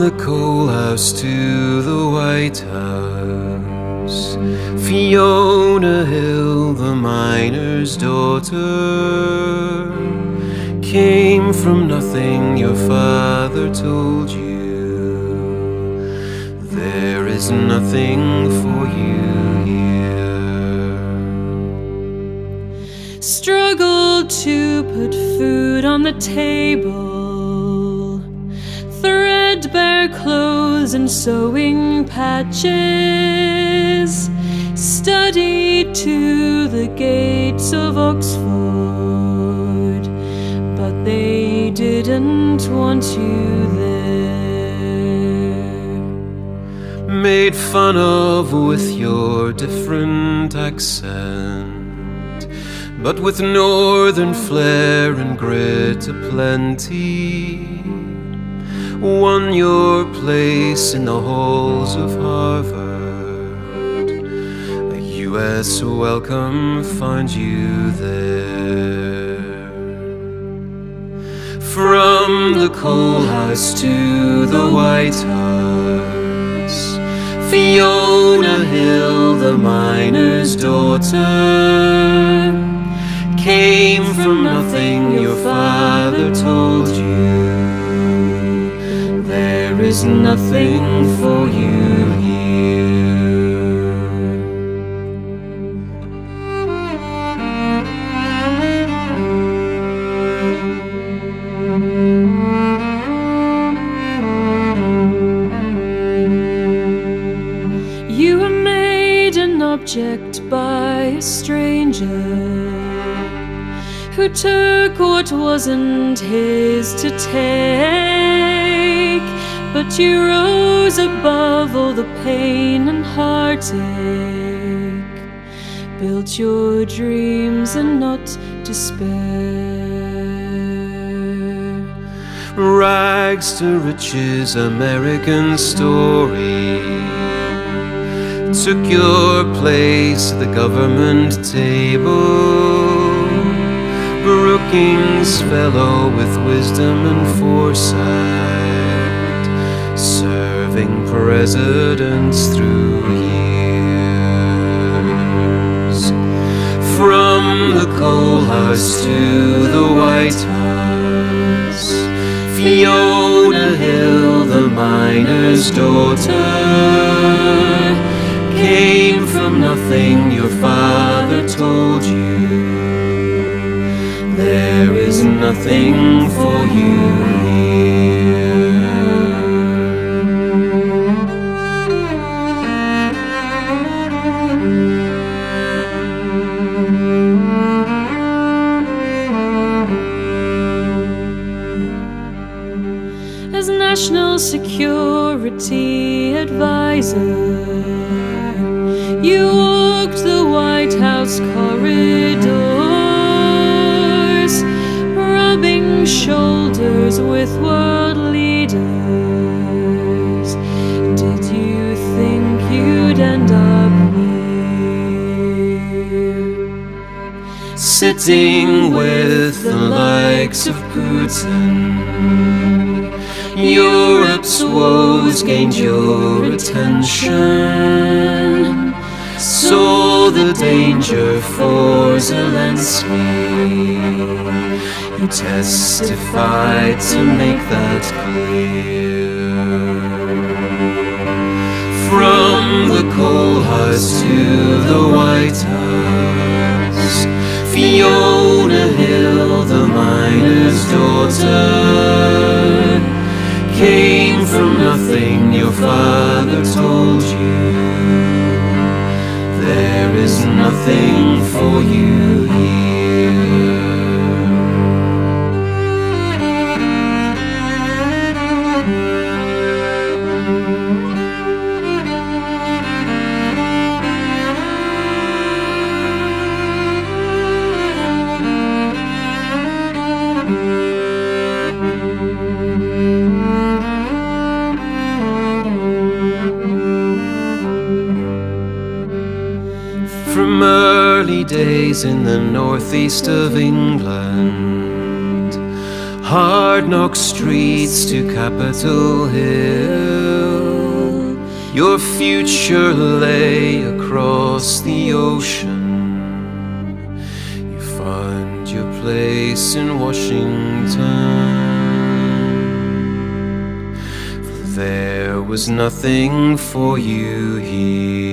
From the coal house to the White House, Fiona Hill, the miner's daughter, came from nothing your father told you. There is nothing for you here. Struggled to put food on the table Threadbare clothes and sewing patches. Studied to the gates of Oxford, but they didn't want you there. Made fun of with your different accent, but with northern flair and grit aplenty. Won your place in the halls of Harvard. A U.S. welcome finds you there. From the coal house to the White House, Fiona Hill, the miner's daughter, came from nothing your father told you. Is nothing for you here. You were made an object by a stranger who took what wasn't his to take. But you rose above all the pain and heartache, built your dreams and not despair. Rags to riches, American story. Took your place at the government table. Brookings Fellow with wisdom and foresight. Serving presidents through years. From the coal house to the White House. Fiona Hill, the miner's daughter, came from nothing your father told you. There is nothing for you as national security advisor. You walked the White House corridors, rubbing shoulders with world leaders. Did you think you'd end up here? Sitting with the likes of Putin. Europe's woes gained your attention. Saw the danger for Zelensky. You testified to make that clear. From the coal house to the White House, Fiona Hill, the miner's daughter your father told you. There is nothing for you here. Days in the northeast of England, hard knock streets to Capitol Hill, your future lay across the ocean. You find your place in Washington. For there was nothing for you here.